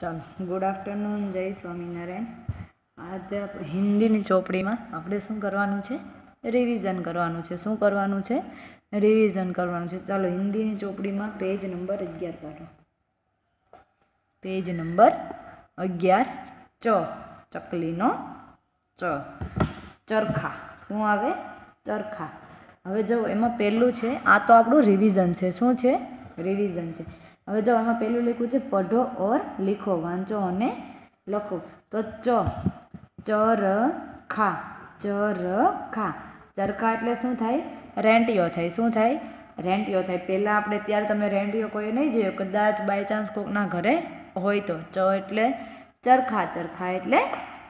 ચાલો good afternoon જય સ્વામિનારાયણ. આજે આપણે હિન્દીની ચોપડીમાં આપણે શું કરવાનું છે? રિવિઝન કરવાનું છે. શું કરવાનું છે? રિવિઝન કરવાનું છે. ચાલો, હિન્દીની ચોપડીમાં પેજ નંબર અગિયાર કાઢો. પેજ નંબર અગિયાર ચ, ચકલીનો ચ. ચરખા. શું આવે? ચરખા. હવે જો એમાં પહેલું છે, આ તો આપણું રિવિઝન છે. શું છે? રિવિઝન છે. હવે જો આમાં પહેલું લખ્યું છે, પઢો ઓર લીખો, વાંચો અને લખો. તો ચ, ચરખા ચરખા. ચરખા એટલે શું થાય? રેન્ટિયો થાય. શું થાય? રેન્ટિયો થાય. પહેલાં આપણે ત્યારે તમે રેન્ટિયો કોઈ નહીં જોયો, કદાચ બાય ચાન્સ કોકના ઘરે હોય તો. ચ એટલે ચરખા ચરખા એટલે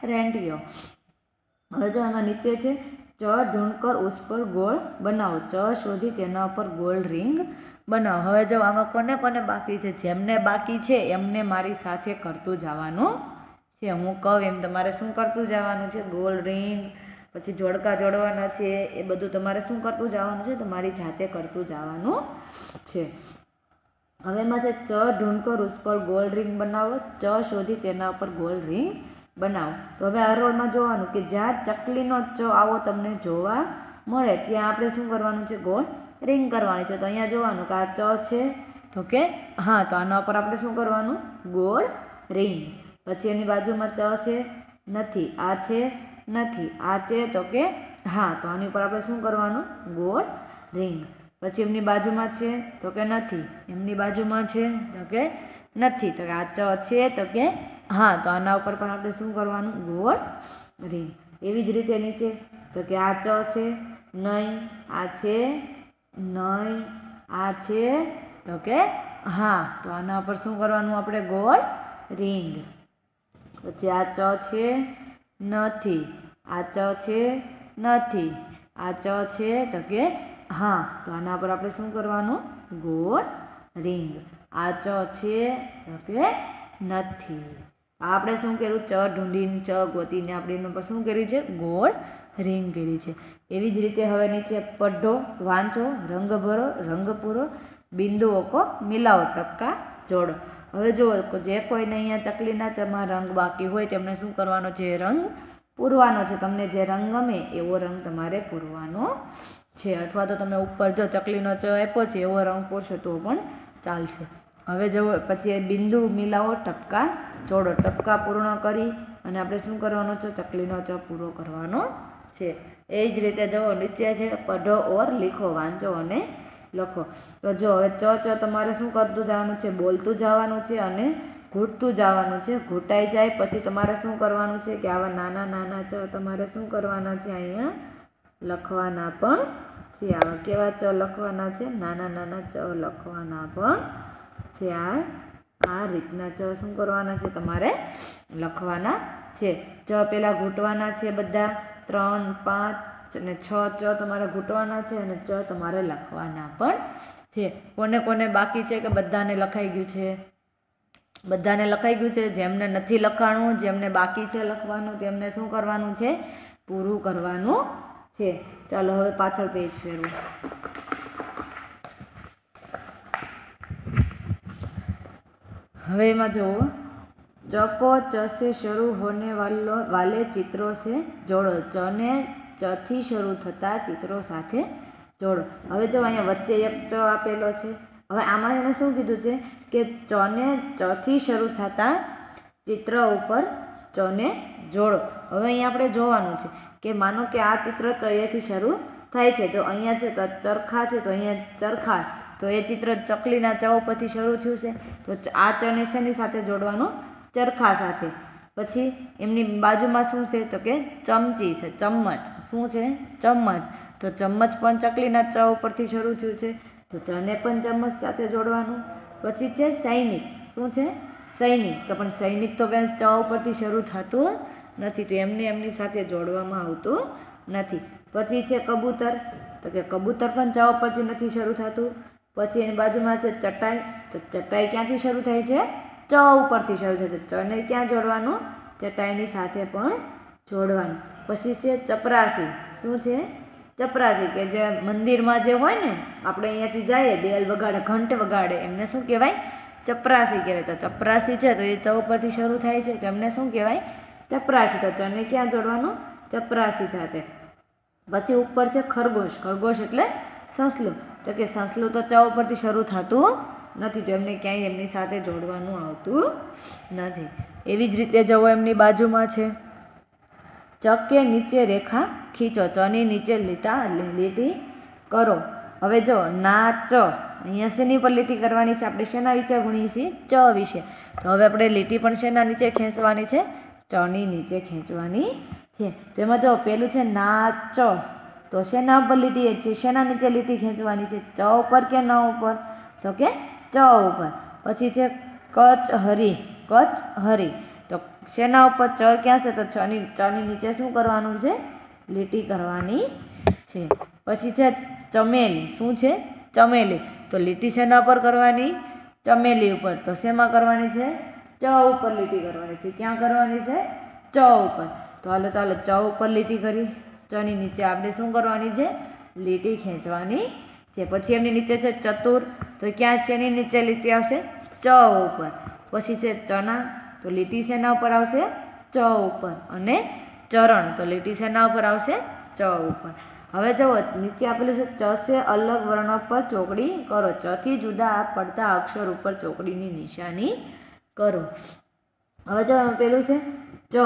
રેન્ટિયો હવે જો એમાં નીચે છે, ચ ઢૂંઢકર ઉસ પર ગોળ બનાવો. ચ શોધી તેના પર ગોળ રિંગ બનાવો હવે જો આમાં કોને કોને બાકી છે? જેમને બાકી છે, એમને મારી સાથે કરતું જવાનું છે. હું કહું એમ, તમારે શું કરતું જવાનું છે? ગોલ્ડ રિંગ, પછી જોડકા જોડવાના છે, એ બધું તમારે શું કરતું જવાનું છે? તમારી જાતે કરતું જવાનું છે. હવે એમાં છે, ચ ઢૂંઢકો પર ગોળ રિંગ બનાવો. ચ શોધી તેના ઉપર ગોલ્ડ રિંગ બનાવો. તો હવે આ રોલમાં જોવાનું કે જ્યાં ચકલીનો ચ આવો, તમને જોવા મળે. ત્યાં આપણે શું કરવાનું છે? ગોળ રિંગ કરવાની છે. તો અહીંયા જોવાનું કે આ ચ છે. તો કે, હા, તો આના ઉપર આપણે શું કરવાનું? ગોળ રિંગ પછી એની બાજુમાં ચ છે, નથી. આ છે, નથી. આ છે, તો કે, હા, તો આની ઉપર આપણે શું કરવાનું? ગોળ રિંગ પછી એમની બાજુમાં છે, તો કે, નથી. એમની બાજુમાં છે, તો કે, નથી. તો કે આ ચ છે, તો કે, હા, તો આના ઉપર પણ આપણે શું કરવાનું? ગોળ રિંગ એવી જ રીતે નીચે. તો કે આ ચ છે, નહીં. આ છે નહીં, આ છે, તો કે, હા, તો આના ઉપર શું કરવાનું આપણે? ગોળ રિંગ. પછી આ ચ છે, નથી. આ ચ છે, નથી. આ ચ છે, તો કે, હા, તો આના પર આપણે શું કરવાનું? ગોળ રિંગ. આ ચ છે, તો કે, નથી. આપણે શું કર્યું? ચ, ઢૂંઢીને ચ ગોતીને આપણે એના પર શું કર્યું છે? ગોળ રિંગ કરી છે. એવી જ રીતે હવે નીચે પઢો, વાંચો, રંગ ભરો, રંગ પૂરો બિંદુઓ કો મિલાવો, ટપકા, જોડો. હવે જુઓ, જે કોઈને અહીંયા ચકલીના ચમાં રંગ બાકી હોય તેમને શું કરવાનો છે? રંગ પૂરવાનો છે. તમને જે રંગ ગમે એવો રંગ તમારે પૂરવાનો છે. અથવા તો તમે ઉપર જો ચકલીનો ચ આપ્યો છે, એવો રંગ પૂરશો તો પણ ચાલશે. હવે જો પછી બિંદુ, મિલાવો, ટપકા, જોડો. ટપકા પૂર્ણ કરી અને આપણે શું કરવાનો છે? ચકલીનો ચ પૂરો કરવાનો છે. એ જ રીતે જુઓ નીચે છે, પઢો ઓર લીખો, વાંચો અને લખો. તો જો હવે ચ ચ તમારે શું કરતું જવાનું છે? બોલતું જવાનું છે અને ઘૂંટતું જવાનું છે. ઘૂંટાઈ જાય પછી તમારે શું કરવાનું છે કે આવા નાના નાના ચ તમારે શું કરવાના છે? અહીંયા લખવાના પણ છે. આવા કેવા ચ લખવાના છે? નાના નાના ચ લખવાના પણ છે. આ આ રીતના ચ શું કરવાના છે? તમારે લખવાના છે. ચ પહેલાં ઘૂંટવાના છે બધા. ત્રણ, પાંચ અને છ, ચ તમારે ઘૂંટવાના છે અને ચ તમારે લખવાના પણ છે. કોને કોને બાકી છે કે બધાને લખાઈ ગયું છે? બધાને લખાઈ ગયું છે. જેમને નથી લખાણું, જેમને બાકી છે લખવાનું, તેમને શું કરવાનું છે? પૂરું કરવાનું છે. ચાલો, હવે પાછળ પેજ ફેરવું. હવે એમાં જુઓ. ચકો ચસે શરૂ હોને વાલો વાલે ચિત્રો છે જોડો. ચને ચથી શરૂ થતા ચિત્રો સાથે જોડો. હવે જો અહીંયા વચ્ચે એક ચ આપેલો છે. હવે આમાં એને શું કીધું છે? કે ચને ચથી શરૂ થતા ચિત્ર ઉપર ચને જોડો. હવે અહીંયા આપણે જોવાનું છે કે માનો કે આ ચિત્ર ચયથી શરૂ થાય છે. તો અહીંયા છે ચરખા છે, તો અહીંયા ચરખા. તો એ ચિત્ર ચકલીના ચ ઉપરથી શરૂ થયું છે. તો આ ચને શેની સાથે જોડવાનું ચરખા સાથે. પછી એમની બાજુમાં શું છે તો કે ચમચી છે ચમચ શું છે? ચમચ તો ચમચ પણ ચકલીના ચ ઉપરથી શરૂ થયું છે. તો ચને પણ ચમચ સાથે જોડવાનું. પછી છે સૈનિક. શું છે? સૈનિક. તો પણ સૈનિક તો કંઈ ચ ઉપરથી શરૂ થતું નથી. તો એમને એમની સાથે જોડવામાં આવતું નથી. પછી છે કબૂતર. તો કે કબૂતર પણ ચ ઉપરથી નથી શરૂ થતું. પછી એની બાજુમાં છે ચટાઈ. તો ચટાઈ ક્યાંથી શરૂ થાય છે? ચ ઉપરથી શરૂ છે ચને ક્યાં જોડવાનું? ચટાઈની સાથે પણ જોડવાનું. પછી છે ચપરાસી. શું છે? ચપરાસી કે જે મંદિરમાં જે હોય ને, આપણે અહીંયાથી જઈએ, બેલ વગાડે, ઘંટ વગાડે, એમને શું કહેવાય? ચપરાસી કહેવાય. તો ચપરાસી છે તો એ ચ ઉપરથી શરૂ થાય છે તો એમને શું કહેવાય? ચપરાસી. તો ચને ક્યાં જોડવાનું? ચપરાસી સાથે. પછી ઉપર છે ખરગોશ. ખરગોશ એટલે સસલું. તો કે સસલું તો ચ ઉપરથી શરૂ થતું નથી તો એમને ક્યાંય એમની સાથે જોડવાનું આવતું નથી. એવી જ રીતે જવો એમની બાજુમાં છે. ચકે નીચે રેખા ખીચો, ચની નીચે લીટા લીટી કરો. હવે જો, ના, ચ. અહીંયા શેની પર લીટી કરવાની છે. આપણે શેના વિશે ગુણીએ છીએ? ચ વિશે. તો હવે આપણે લીટી પણ શેના નીચે ખેંચવાની છે? ચની નીચે ખેંચવાની છે. તો એમાં જો પેલું છે ના, ચ. તો શેના ઉપર લીટી છે? શેના નીચે લીટી ખેંચવાની છે? ચ ઉપર કે ન ઉપર? તો કે ચ ઉપર. પછી છે કચ હરી કચ હરી. તો શેના ઉપર ચ ક્યાં છે? તો ચની ચની નીચે શું કરવાનું છે? લીટી કરવાની છે. પછી છે ચમેલી. શું છે? ચમેલી. તો લીટી શેના પર કરવાની? ચમેલી ઉપર. તો શેમાં કરવાની છે? ચ ઉપર લીટી કરવાની છે. ક્યાં કરવાની છે? ચ ઉપર. તો હાલો, ચાલો, ચ ઉપર લીટી કરી. ચની નીચે આપણે શું કરવાની છે? લીટી ખેંચવાની છે પછી એમની નીચે છે ચતુર, તો ક્યાં છે એની નીચે લીટી આવશે? ચ ઉપર. પછી છે ચના, તો લીટી શેના ઉપર આવશે? ચ ઉપર. અને ચરણ, તો લીટી શેના ઉપર આવશે? ચ ઉપર. હવે જુઓ, નીચે આપેલું છે ચ સે અલગ વર્ણ પર ચોકડી કરો. ચથી જુદા પડતા અક્ષર ઉપર ચોકડીની નિશાની કરો. હવે જો પેલું છે ચ.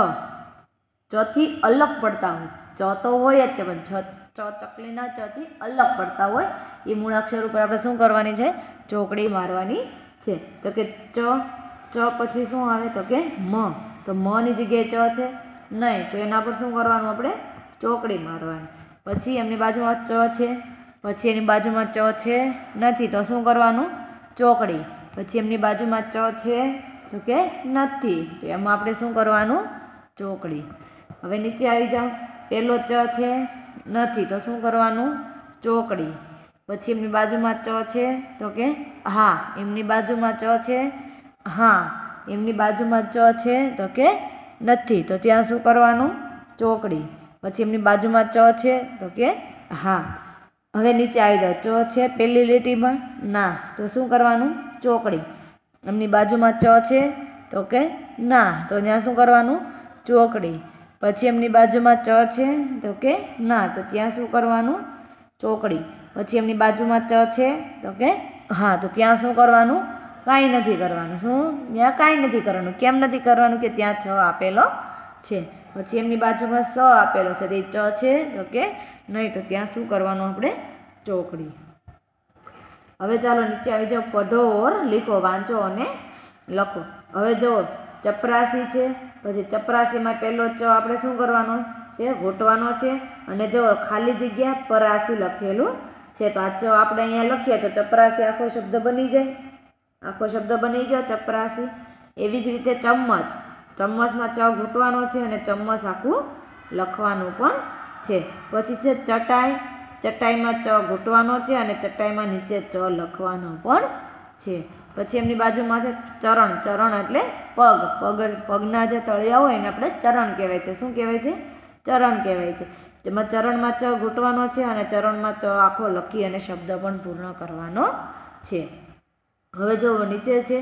ચથી અલગ પડતા હોય. ચ તો હોય જ તે, પણ છ ચ ચકલીના ચથી અલગ પડતા હોય, એ મૂળાક્ષર ઉપર આપણે શું કરવાની છે? ચોકડી મારવાની છે. તો કે ચ ચ પછી શું આવે? તો કે મ. તો મની જગ્યાએ ચ છે? નહીં. તો એના પર શું કરવાનું આપણે? ચોકડી મારવાની. પછી એમની બાજુમાં ચ છે. પછી એની બાજુમાં ચ છે નથી. તો શું કરવાનું? ચોકડી. પછી એમની બાજુમાં ચ છે તો કે નથી. તો એમાં આપણે શું કરવાનું? ચોકડી. હવે નીચે આવી જાઓ. પહેલો ચ છે. નથી. તો શું કરવાનું? ચોકડી. પછી એમની બાજુમાં ચ છે. તો કે હા, એમની બાજુમાં ચ છે. હા, એમની બાજુમાં ચ છે. તો કે નથી. તો ત્યાં શું કરવાનું? ચોકડી. પછી એમની બાજુમાં ચ છે. તો કે હા. હવે નીચે આવી જાઓ. ચ છે પહેલી લીટીમાં? ના. તો શું કરવાનું? ચોકડી. એમની બાજુમાં ચ છે. તો કે ના. તો ત્યાં શું કરવાનું? ચોકડી. પછી એમની બાજુમાં ચ છે, તો કે ના, તો ત્યાં શું કરવાનું? ચોકડી. પછી એમની બાજુમાં ચ છે, તો કે હા, તો ત્યાં શું કરવાનું? કાંઈ નથી કરવાનું. શું? ત્યાં કાંઈ નથી કરવાનું. કેમ નથી કરવાનું? કે ત્યાં છ આપેલો છે. પછી એમની બાજુમાં સ આપેલો છે. તે ચ છે, તો કે નહીં, તો ત્યાં શું કરવાનું આપણે? ચોકડી. હવે ચાલો નીચે આવી જાઓ. પઢો ઓર લીખો, વાંચો અને લખો. હવે જો ચપરાસી છે. પછી ચપરાસીમાં પહેલો ચ આપણે શું કરવાનો છે? ઘોટવાનો છે. અને જો ખાલી જગ્યા પરાસી લખેલું છે, તો આ ચ આપણે અહીંયા લખીએ તો ચપરાસી આખો શબ્દ બની જાય. આખો શબ્દ બની ગયો ચપરાસી. એવી જ રીતે ચમ્મચ. ચમ્મચમાં ચ ઘૂંટવાનો છે અને ચમ્મચ આખું લખવાનું પણ છે. પછી છે ચટાઈ. ચટાઈમાં ચ ઘૂંટવાનો છે અને ચટાઈમાં નીચે ચ લખવાનો પણ છે. પછી એમની બાજુમાં છે ચરણ. ચરણ એટલે પગ. પગ પગના જે તળિયા હોય એને આપણે ચરણ કહેવાય છે. શું કહેવાય છે? ચરણ કહેવાય છે. તેમાં ચરણમાં ચ ઘૂંટવાનો છે અને ચરણમાં ચ આખો લખી અને શબ્દ પણ પૂર્ણ કરવાનો છે. હવે જો નીચે છે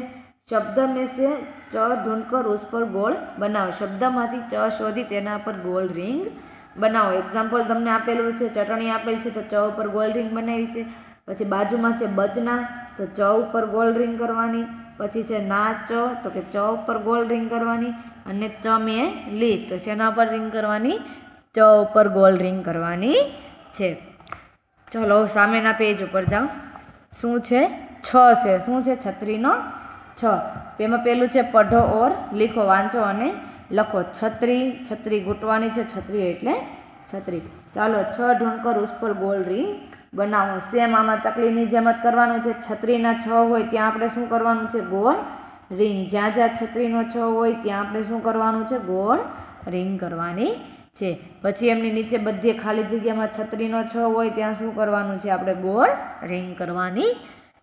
શબ્દ મેં છે ચ ઢૂંઢકર ઉસ પર ગોળ બનાવો. શબ્દમાંથી ચ શોધી તેના પર ગોળ રિંગ બનાવો. એક્ઝામ્પલ તમને આપેલું છે, ચટણી આપેલ છે, તો ચ ઉપર ગોલ રિંગ બનાવી છે. પછી બાજુમાં છે, બચના તો ચ ઉપર ગોલ્ડ રિંગ કરવાની, પછી છે ના ચ, તો કે ચ ઉપર ગોલ્ડ રિંગ કરવાની અને ચ મેં લી તો શેના પર રિંગ કરવાની? ચ ઉપર ગોલ્ડ રિંગ કરવાની છે. ચલો, સામેના પેજ ઉપર જાઓ. શું છે? છ છે. શું છે? છત્રીનો છ. એમાં પેલું છે પઢો, ઓર, લીખો, વાંચો અને લખો. છત્રી છત્રી ગૂંટવાની છે, છત્રી એટલે છત્રી. ચાલો, છ ઢૂંઢકર ઉસ પર ગોલ રિંગ બનાવો. સેમ આમાં ચકલીની જેમ જ કરવાનું છે. છત્રીના છ હોય ત્યાં આપણે શું કરવાનું છે? ગોળ, રિંગ. જ્યાં જ્યાં છત્રીનો છ હોય ત્યાં આપણે શું કરવાનું છે? ગોળ, રિંગ કરવાની છે. પછી એમની નીચે બધી ખાલી જગ્યામાં છત્રીનો છ હોય ત્યાં શું કરવાનું છે? આપણે ગોળ, રિંગ કરવાની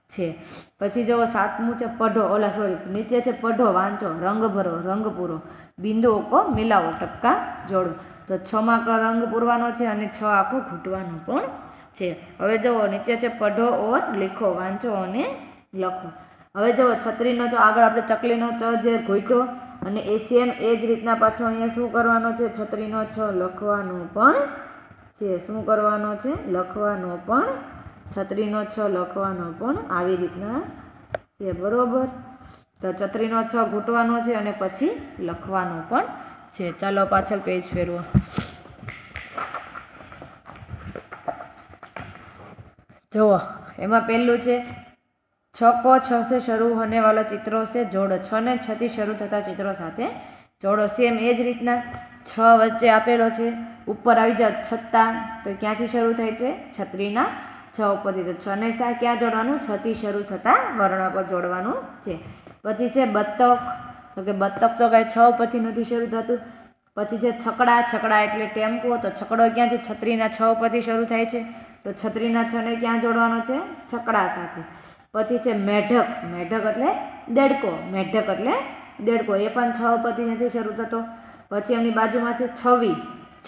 છે. પછી જો સાતમું છે પઢો. ઓલા સોરી નીચે છે પઢો, વાંચો. રંગ ભરો, રંગ પૂરો. બિંદુઓ કો મિલાવો, ટપકા, જોડો. તો છમાં રંગ પૂરવાનો છે અને છ આખો ઘૂંટવાનો પણ છે. હવે જુઓ, નીચે છે પઢો ઓર લીખો, વાંચો અને લખો. હવે જુઓ, છત્રીનો જો આગળ આપણે ચકલીનો ચ જે ઘોટ્યો અને એ સેમ એ જ રીતના પાછો અહીંયા શું કરવાનો છે? છત્રીનો છ લખવાનો પણ છે. શું કરવાનો છે? લખવાનો પણ. છત્રીનો છ લખવાનો પણ આવી રીતના છે, બરોબર? તો છત્રીનો છ ઘૂંટવાનો છે અને પછી લખવાનો પણ છે. ચાલો પાછળ પેજ ફેરવો. જુઓ, એમાં પહેલું છે, છકો છ સે શરૂ હોને વાળા ચિત્રો છે જોડો છ ને છ થી શરૂ થતા ચિત્રો સાથે જોડો. સેમ એ જ રીતના છ વચ્ચે આપેલો છે, ઉપર આવી જાઓ, છત્તા, તો ક્યાંથી શરૂ થાય છે? છત્રીના છ ઉપરથી. તો છ ને સા ક્યાં જોડવાનું? છ થી શરૂ થતા વર્ણ પર જોડવાનું છે. પછી છે બતક, તો કે બતક તો કાંઈ છ ઉપરથી નથી શરૂ થતું. પછી છે છકડા છકડા એટલે ટેમ્પો, તો છકડો ક્યાંથી? છત્રીના છ ઉપરથી શરૂ થાય છે. તો છત્રીના છને ક્યાં જોડવાનો છે? છકડા સાથે. પછી છે મેઢક. મેઢક એટલે દેડકો. મેઢક એટલે દેડકો. એ પણ છ ઉપરથી નથી શરૂ થતો. પછી એમની બાજુમાં છે છવી.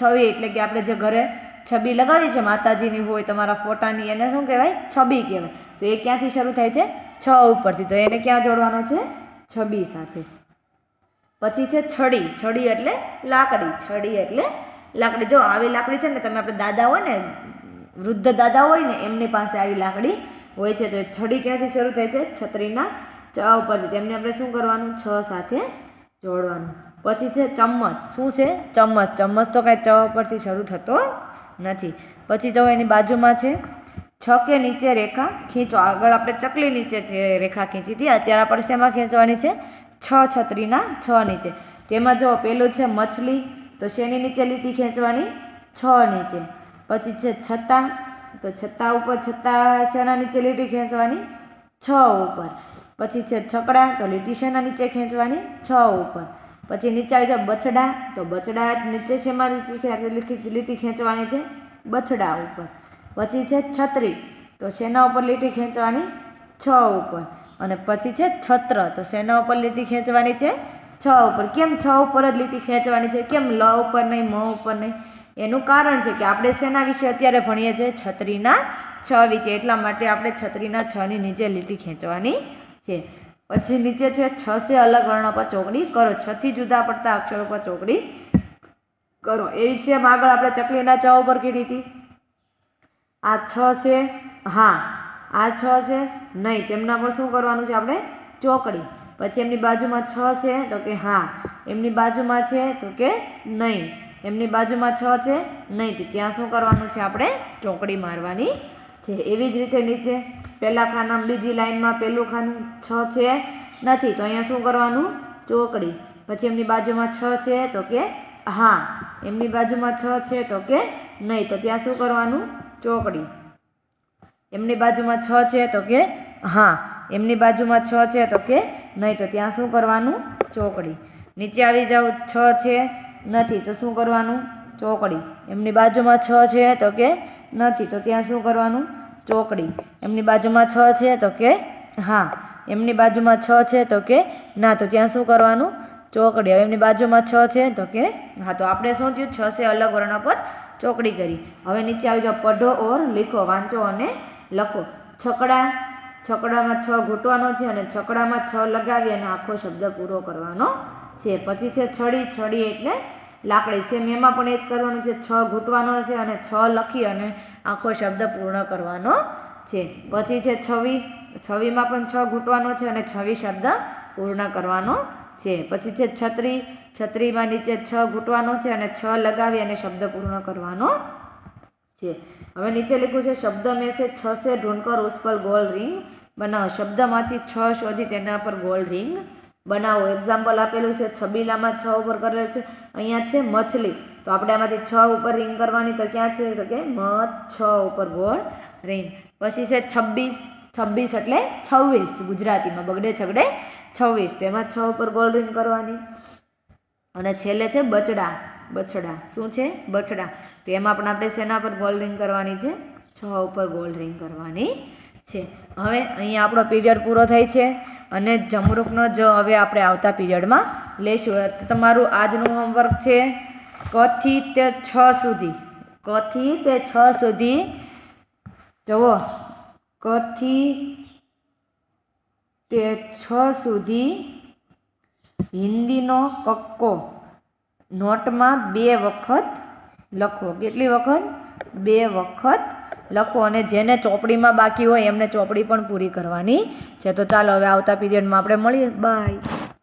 છવી એટલે કે આપણે જે ઘરે છબી લગાવી છે માતાજીની હોય, તમારા ફોટાની, એને શું કહેવાય? છબી કહેવાય. તો એ ક્યાંથી શરૂ થાય છે? છ ઉપરથી. તો એને ક્યાં જોડવાનો છે? છબી સાથે. પછી છે છડી. છડી એટલે લાકડી. છડી એટલે લાકડી. જો આવી લાકડી છે ને, તમે આપણે દાદા હોય ને વૃદ્ધ દાદા હોય ને, એમની પાસે આવી લાકડી હોય છે. તો એ છડી ક્યાંથી શરૂ થાય છે? છત્રીના ચ ઉપરથી. તેમને આપણે શું કરવાનું? છ સાથે જોડવાનું. પછી છે ચમ્મચ. શું છે? ચમ્મચ. ચમ્મચ તો કાંઈ ચ ઉપરથી શરૂ થતો નથી. પછી જો એની બાજુમાં છે. છ કે નીચે રેખા ખીંચો. આગળ આપણે ચકલી નીચે રેખા ખીંચી હતી, અત્યારે આપણે શેમાં ખેંચવાની છે? છ છત્રીના છ નીચે. તેમાં જો પેલું છે મછલી. તો શેની નીચે લીટી ખેંચવાની? છ નીચે. પછી છે છત્તા, તો છત્તા ઉપર છત્તા શેના નીચે લીટી ખેંચવાની, છ ઉપર. પછી છે છકડા, તો લીટી શેના નીચે ખેંચવાની, છ ઉપર. પછી નીચે આવી જાય બછડા, તો બછડા નીચે શેમાં લીટી લીટી ખેંચવાની છે, બછડા ઉપર. પછી છે છત્રી, તો શેના ઉપર લીટી ખેંચવાની, છ ઉપર. અને પછી છે છત્ર, તો શેના ઉપર લીટી ખેંચવાની છે, છ ઉપર. કેમ છ ઉપર જ લીટી ખેંચવાની છે? કેમ લ ઉપર નહીં, મ ઉપર નહીં? એનું કારણ છે કે આપણે શેના વિશે અત્યારે ભણીએ છીએ? છત્રીના છ વિશે. એટલા માટે આપણે છત્રીના છની નીચે લીટી ખેંચવાની છે. પછી નીચે છે છ સે અલગ વર્ણ પર ચોકડી કરો. છથી જુદા પડતા અક્ષરો પર ચોકડી કરો. એ વિશે આગળ આપણે ચકલીના ચા ઉપર કીધી હતી. આ છ છે, હા, આ છ છે, નહીં, તેમના પર શું કરવાનું છે આપણે? ચોકડી. પછી એમની બાજુમાં છ છે, તો કે હા. એમની બાજુમાં છે, તો કે નહીં. એમની બાજુમાં છ છે. નહીં, તો ત્યાં શું કરવાનું છે આપણે? ચોકડી મારવાની છે. એવી જ રીતે નીચે પહેલાં ખાનામાં બીજી લાઈનમાં પહેલું ખાનું છ છે નથી, તો અહીંયા શું કરવાનું? ચોકડી. પછી એમની બાજુમાં છ છે, તો કે હા. એમની બાજુમાં છ છે, તો કે નહીં, તો ત્યાં શું કરવાનું? ચોકડી. એમની બાજુમાં છ છે, તો કે હા. એમની બાજુમાં છ છે, તો કે નહીં, તો ત્યાં શું કરવાનું? ચોકડી. નીચે આવી જાઓ, છ છે. નથી, તો શું કરવાનું? ચોકડી. એમની બાજુમાં છ છે તો કે નથી, તો ત્યાં શું કરવાનું? ચોકડી. એમની બાજુમાં છ છે તો કે હા. એમની બાજુમાં છ છે તો કે ના, તો ત્યાં શું કરવાનું? ચોકડી. હવે એમની બાજુમાં છ છે તો કે હા, તો આપણે શું થયું? છ છે અલગ વર્ણ પર ચોકડી કરી. હવે નીચે આવી જાઓ પઢો ઓર લીખો, વાંચો અને લખો. છકડા. છકડામાં છ ઘૂંટવાનો છે અને છકડામાં છ લગાવી અને આખો શબ્દ પૂરો કરવાનો છે. પછી છે છડી. છડી એટલે લાકડી સેમ એમાં પણ એ જ કરવાનું છે. છ ઘૂંટવાનો છે અને છ લખી અને આખો શબ્દ પૂર્ણ કરવાનો છે. પછી છે છવી. છવીમાં પણ છ ઘૂંટવાનો છે અને છવી શબ્દ પૂર્ણ કરવાનો છે. પછી છે છત્રી. છત્રીમાં નીચે છ ઘૂંટવાનો છે અને છ લગાવી અને શબ્દ પૂર્ણ કરવાનો છે. હવે નીચે લખ્યું છે, શબ્દ મેં છે છ સે ઢૂંઢકર ઉસ ગોલ રિંગ. બનાવો. શબ્દમાંથી છ શોધી તેના પર ગોલ રિંગ બનાવો. એક્ઝામ્પલ આપેલું છે, છબીલામાં છ ઉપર કરેલ છે. અહીંયા છે મછલી. તો આપણે આમાંથી છ ઉપર રિંગ કરવાની તો ક્યાં છે? તો કે મ છ ઉપર. ગોળ રિંગ પછી છે છવ્વીસ છવ્વીસ એટલે છવ્વીસ ગુજરાતીમાં. બગડે, છગડે, છવ્વીસ. તેમાં છ ઉપર ગોળ રિંગ કરવાની. અને છેલ્લે છે બચડા બછડા. શું છે? બછડા. તો એમાં પણ આપણે શેના પર ગોલ રિંગ કરવાની છે? છ ઉપર ગોલ રિંગ કરવાની. છે. હવે અહીંયા આપણો પીરિયડ પૂરો થાય છે અને જમરૂકનો જ હવે આપણે આવતા પીરિયડમાં લઈશું. તમારું આજનું હોમવર્ક છે કથી તે છ સુધી. કથી તે છ સુધી. જુઓ. કથી તે છ સુધી હિન્દીનો કક્કો નોટમાં બે વખત લખો. કેટલી વખત? બે વખત લખો અને જેને ચોપડીમાં બાકી હોય એમને ચોપડી પણ પૂરી કરવાની છે. તો ચાલો, હવે આવતા પીરિયડમાં આપણે મળીએ. બાય